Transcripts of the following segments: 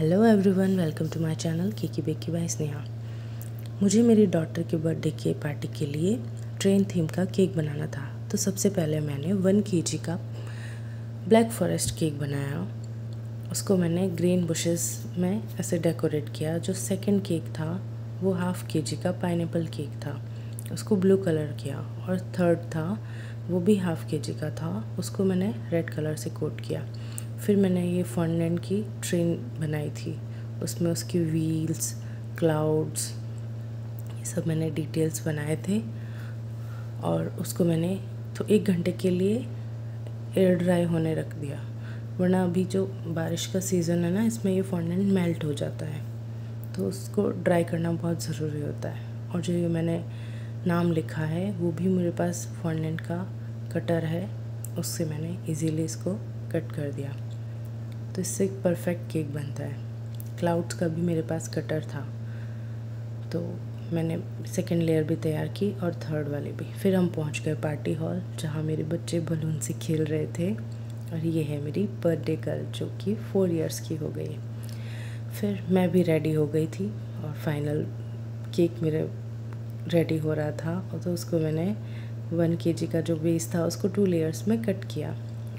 Hello everyone welcome to my channel की बेकी by Sneha मुझे मेरी डॉटर के बर्थडे के पार्टी के लिए ट्रेन थीम का केक बनाना था। तो सबसे पहले मैंने वन के का ब्लैक फॉरेस्ट केक बनाया। उसको मैंने ग्रीन बुशेस में ऐसे डेकोरेट किया। जो सेकंड केक था, वो हाफ़ के जी का पाइन केक था। उसको ब्लू कलर किया। और थर्ड था, वो भी हाफ़ के जी का था। उसको मैंने रेड कलर से कोट किया। फिर मैंने ये फॉन्डेंट की ट्रेन बनाई थी। उसमें उसकी व्हील्स क्लाउड्स ये सब मैंने डिटेल्स बनाए थे। और उसको मैंने तो एक घंटे के लिए एयर ड्राई होने रख दिया। वरना अभी जो बारिश का सीज़न है ना, इसमें ये फॉन्डेंट मेल्ट हो जाता है। तो उसको ड्राई करना बहुत ज़रूरी होता है। और जो ये मैंने नाम लिखा है, वो भी मेरे पास फॉन्डेंट का कटर है। उससे मैंने इजीली इसको कट कर दिया। तो इससे एक परफेक्ट केक बनता है। क्लाउड्स का भी मेरे पास कटर था। तो मैंने सेकेंड लेयर भी तैयार की और थर्ड वाली भी। फिर हम पहुँच गए पार्टी हॉल जहाँ मेरे बच्चे बलून से खेल रहे थे। और ये है मेरी बर्थडे गर्ल जो कि फोर इयर्स की हो गई। फिर मैं भी रेडी हो गई थी और फाइनल केक मेरे रेडी हो रहा था। और तो उसको मैंने वन के का जो बेस था, उसको टू लेयर्स में कट किया।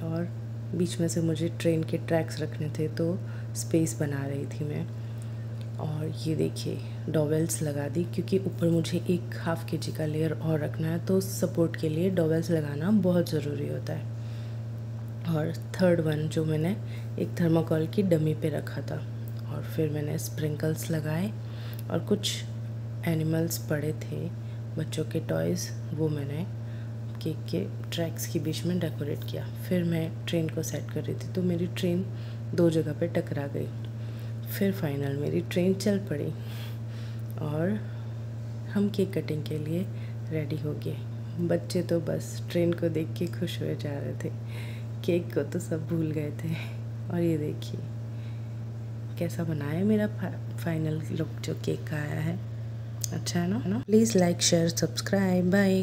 और बीच में से मुझे ट्रेन के ट्रैक्स रखने थे तो स्पेस बना रही थी मैं। और ये देखिए डॉवेल्स लगा दी, क्योंकि ऊपर मुझे एक हाफ़ के जी का लेयर और रखना है तो सपोर्ट के लिए डॉवेल्स लगाना बहुत ज़रूरी होता है। और थर्ड वन जो मैंने एक थर्माकोल की डमी पे रखा था, और फिर मैंने स्प्रिंकल्स लगाए, और कुछ एनिमल्स पड़े थे, बच्चों के टॉयज़ वो मैंने केक के ट्रैक्स के बीच में डेकोरेट किया। फिर मैं ट्रेन को सेट कर रही थी तो मेरी ट्रेन दो जगह पे टकरा गई। फिर फाइनल मेरी ट्रेन चल पड़ी और हम केक कटिंग के लिए रेडी हो गए। बच्चे तो बस ट्रेन को देख के खुश हो जा रहे थे। केक को तो सब भूल गए थे। और ये देखिए, कैसा बनाया मेरा फाइनल लुक जो केक का आया है। अच्छा है ना? Please like share subscribe bye